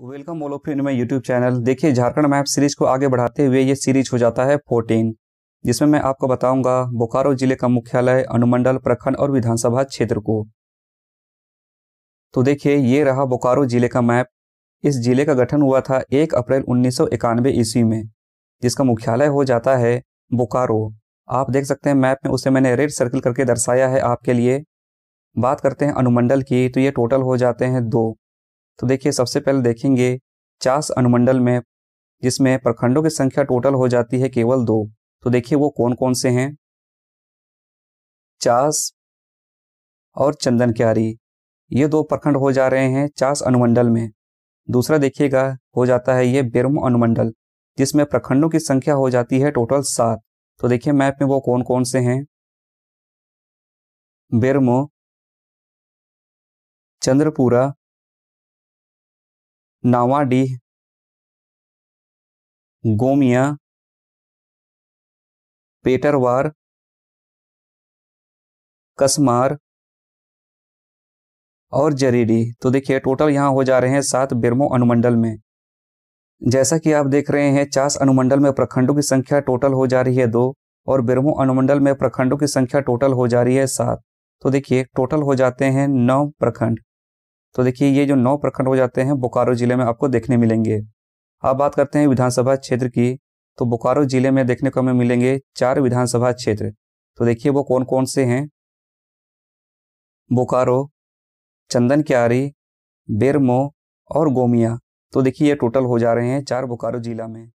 Welcome all of you में YouTube channel देखिए, Jharkhand map series को आगे बढ़ाते हुए ये सीरीज़ हो जाता है 14 जिसमें मैं आपको बताऊँगा बोकारो ज़िले का मुख्यालय, अनुमंडल, प्रखंड और विधानसभा क्षेत्र को। तो देखिए, ये रहा बोकारो ज़िले का मैप। इस ज़िले का गठन हुआ था एक अप्रैल उन्नीस सौ इक्यानवे ईस्वी में, जिसका मुख्यालय हो जाता है बोकारो। आप देख सकते हैं मैप में उसे मैंने रेड सर्कल करके दर्शाया है आपके लिए। बात करते हैं अनुमंडल की तो ये टोटल हो जाते हैं दो। तो देखिए, सबसे पहले देखेंगे चास अनुमंडल में, जिसमें प्रखंडों की संख्या टोटल हो जाती है केवल दो। तो देखिए, वो कौन कौन से हैं? चास और चंदन क्यारी ये दो प्रखंड हो जा रहे हैं चास अनुमंडल में। दूसरा देखिएगा, हो जाता है ये बिरम अनुमंडल, जिसमें प्रखंडों की संख्या हो जाती है टोटल सात। तो देखिए, मैप में वो कौन कौन से हैं? बिरमो, चंद्रपुरा नावाडीह गोमिया, पेटरवार, कसमार और जरीडी। तो देखिए टोटल यहाँ हो जा रहे हैं सात बिरमो अनुमंडल में। जैसा कि आप देख रहे हैं, चास अनुमंडल में प्रखंडों की संख्या टोटल हो जा रही है दो और बिरमो अनुमंडल में प्रखंडों की संख्या टोटल हो जा रही है सात। तो देखिए टोटल हो जाते हैं नौ प्रखंड। तो देखिए, ये जो नौ प्रखंड हो जाते हैं, बोकारो ज़िले में आपको देखने मिलेंगे। अब बात करते हैं विधानसभा क्षेत्र की तो बोकारो ज़िले में देखने को हमें मिलेंगे चार विधानसभा क्षेत्र। तो देखिए, वो कौन कौन से हैं? बोकारो चंदन क्यारी बेरमो और गोमिया। तो देखिए, ये टोटल हो जा रहे हैं चार बोकारो जिला में।